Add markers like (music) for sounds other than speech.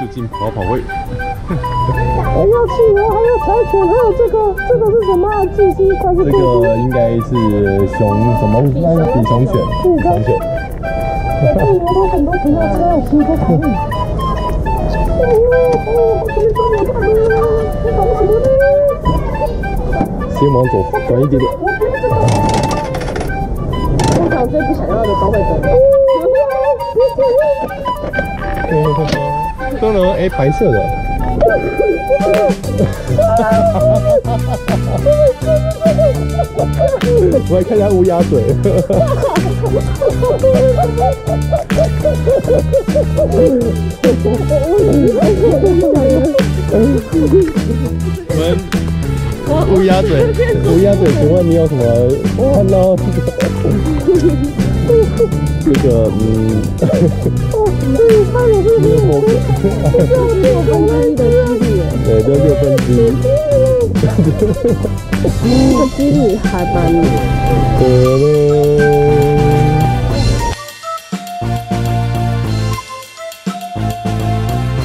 就近跑跑位。还有企鹅，还有柴犬，还有这个，这个是什么啊？巨蜥还是这个应该是熊什么？那个比熊犬，比熊犬。我看我都很多朋友车，骑车跑步。哦哦，这边都有大哥，你搞什么呢？先往左转一点点。通常最不想要的都会得。(laughs) (laughs) 灯笼，哎，白色的。(laughs) 我来看一下乌鸦嘴。我们乌鸦嘴，乌鸦嘴，请问你有什么看到这个？这个嗯，对，它也是 (laughs) 这六分之一。的机率对都六分之一。(laughs) 这个率还蛮有的